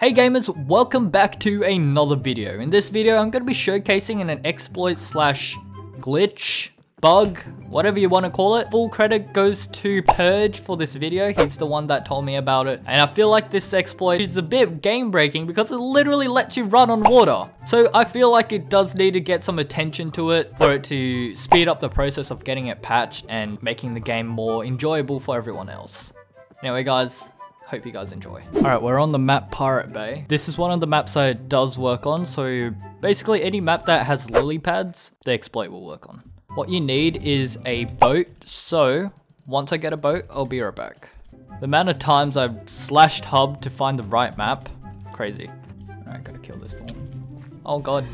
Hey gamers, welcome back to another video. In this video, I'm going to be showcasing an exploit slash glitch, bug, whatever you want to call it. Full credit goes to Purge for this video. He's the one that told me about it. And I feel like this exploit is a bit game breaking because it literally lets you run on water. So I feel like it does need to get some attention to it for it to speed up the process of getting it patched and making the game more enjoyable for everyone else. Anyway guys, Hope you guys enjoy. Alright, we're on the map Pirate Bay. This is one of the maps I does work on, so basically any map that has lily pads, the exploit will work on. What you need is a boat, so once I get a boat, I'll be right back. The amount of times I've slashed hub to find the right map, crazy. Alright, gotta kill this fool. Oh god.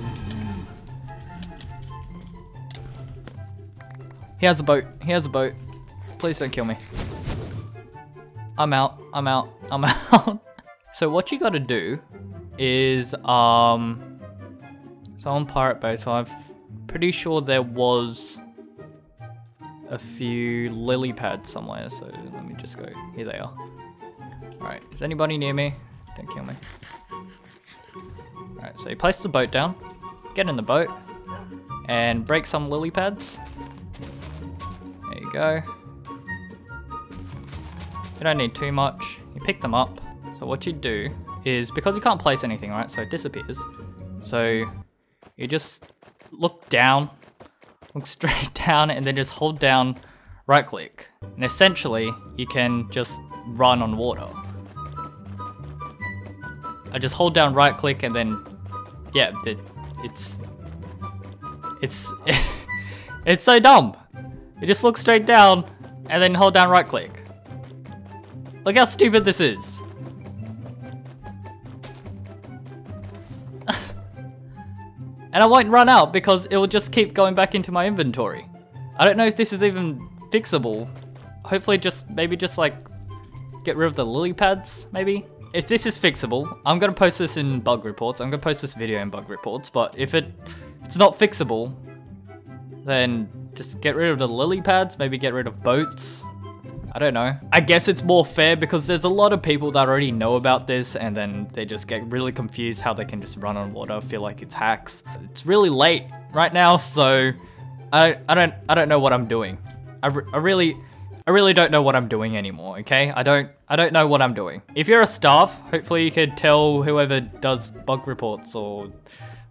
He has a boat, he has a boat. Please don't kill me. I'm out, I'm out, I'm out. so what you gotta do is, um, so on Pirate Bay, so I'm pretty sure there was a few lily pads somewhere, so let me just go, here they are. Alright, is anybody near me? Don't kill me. Alright, so you place the boat down, get in the boat, and break some lily pads. There you go. You don't need too much. You pick them up. So what you do is, because you can't place anything, right? So it disappears. So you just look down, look straight down, and then just hold down right click. And essentially, you can just run on water. I just hold down right click and then, yeah, it, it's, it's, it's so dumb. You just look straight down and then hold down right click. Look how stupid this is. and I won't run out because it will just keep going back into my inventory. I don't know if this is even fixable. Hopefully just, maybe just like, get rid of the lily pads, maybe? If this is fixable, I'm gonna post this in bug reports. I'm gonna post this video in bug reports, but if it, it's not fixable, then just get rid of the lily pads, maybe get rid of boats, I don't know. I guess it's more fair because there's a lot of people that already know about this and then they just get really confused how they can just run on water, feel like it's hacks. It's really late right now, so I, I don't I don't know what I'm doing. I, I really I really don't know what I'm doing anymore, okay? I don't I don't know what I'm doing. If you're a staff, hopefully you could tell whoever does bug reports or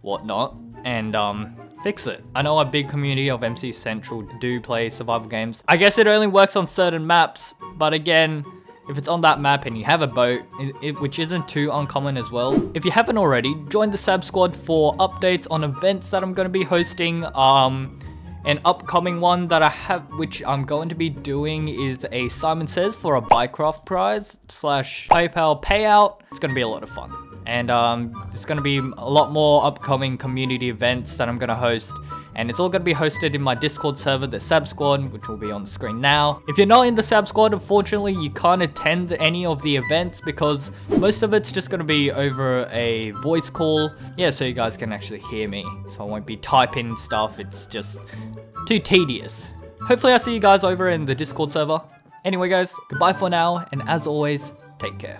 whatnot and um fix it. I know a big community of MC Central do play survival games. I guess it only works on certain maps, but again, if it's on that map and you have a boat, it, which isn't too uncommon as well. If you haven't already, join the Sab Squad for updates on events that I'm going to be hosting. Um, an upcoming one that I have, which I'm going to be doing is a Simon Says for a Buycraft prize slash PayPal payout. It's going to be a lot of fun and um, there's going to be a lot more upcoming community events that I'm going to host and it's all going to be hosted in my Discord server, the Sab Squad, which will be on the screen now. If you're not in the Sab Squad, unfortunately, you can't attend any of the events because most of it's just going to be over a voice call. Yeah, so you guys can actually hear me, so I won't be typing stuff. It's just too tedious. Hopefully I'll see you guys over in the Discord server. Anyway guys, goodbye for now, and as always, take care.